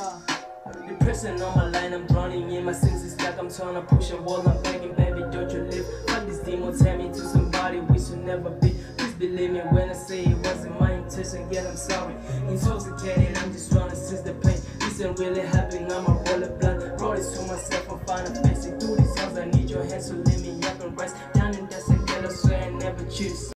Yeah. pressing on my line, I'm drowning in my senses like I'm trying to push a wall. I'm begging, baby, don't you leave. Fuck this demon, tell me to somebody we should never be. Please believe me when I say it wasn't my intention. Yet I'm sorry. Intoxicated, I'm just trying to sense the pain. This ain't really happening, I'm a roll of blood. Roll this to myself, I'm finding I'm through these songs. I need your hands to let me up and rest. Down in that second, I swear I never choose.